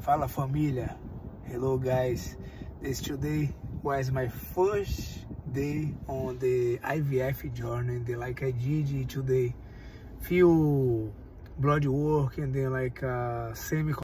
Fala família. Hello guys. This today was my first day on the IVF journey. The, like I did today, few blood work and then like uh, semi